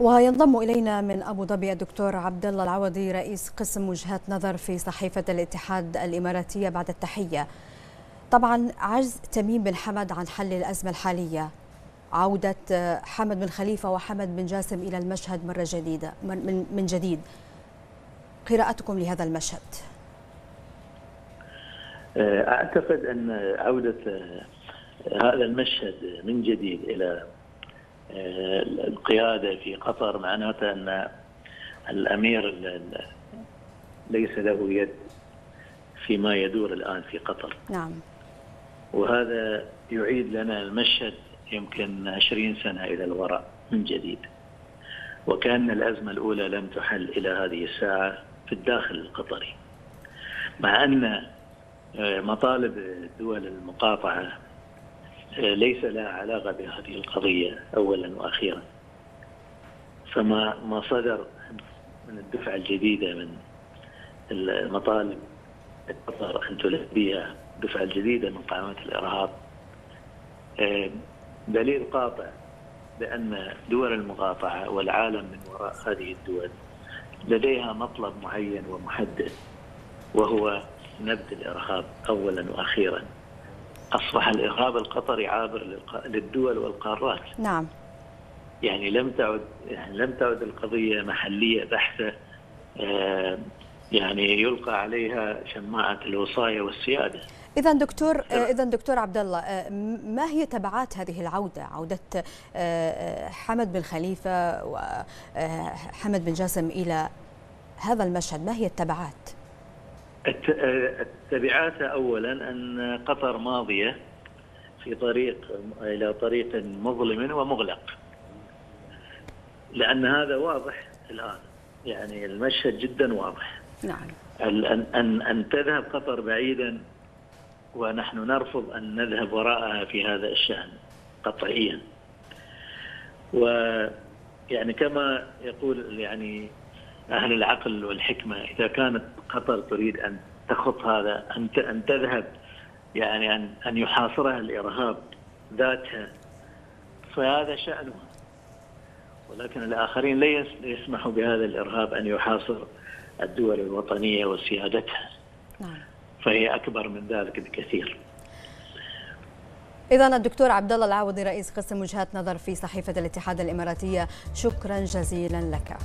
وينضم إلينا من أبو ظبي الدكتور عبد الله العوضي رئيس قسم وجهات نظر في صحيفة الاتحاد الإماراتية بعد التحية. طبعا عجز تميم بن حمد عن حل الأزمة الحالية. عودة حمد بن خليفة وحمد بن جاسم إلى المشهد مرة جديدة من من جديد. قراءتكم لهذا المشهد. أعتقد أن عودة هذا المشهد من جديد إلى القيادة في قطر معناته أن الأمير ليس له يد فيما يدور الآن في قطر. نعم. وهذا يعيد لنا المشهد يمكن 20 سنة إلى الوراء من جديد. وكأن الأزمة الأولى لم تحل إلى هذه الساعة في الداخل القطري. مع أن مطالب دول المقاطعة ليس لها علاقة بهذه القضية اولا وأخيرا. فما ما صدر من الدفعة الجديدة من المطالب قطر أن تلبيها الدفعه الجديده من قائمه الإرهاب دليل قاطع بأن دول المقاطعة والعالم من وراء هذه الدول لديها مطلب معين ومحدد وهو نبذ الإرهاب اولا وأخيرا. أصبح الإرهاب القطري عابر للدول والقارات. نعم. يعني لم تعد يعني لم تعد القضية محلية بحتة يعني يلقى عليها شماعة الوصاية والسيادة. إذا دكتور إذا دكتور عبد الله ما هي تبعات هذه العودة؟ عودة حمد بن خليفة وحمد بن جاسم إلى هذا المشهد، ما هي التبعات؟ التبعات اولا أن قطر ماضية في طريق إلى طريق مظلم ومغلق. لأن هذا واضح الآن يعني المشهد جدا واضح. نعم. ان ان ان تذهب قطر بعيدا ونحن نرفض أن نذهب وراءها في هذا الشأن قطعيا. ويعني كما يقول يعني أهل العقل والحكمة إذا كانت قطر تريد أن تخط هذا أن أن تذهب يعني أن أن يحاصرها الإرهاب ذاتها فهذا شأنها ولكن الآخرين لا يسمحوا بهذا الإرهاب أن يحاصر الدول الوطنية وسيادتها نعم. فهي أكبر من ذلك بكثير إذا الدكتور عبد الله العوضي رئيس قسم وجهات نظر في صحيفة الاتحاد الإماراتية شكرا جزيلا لك.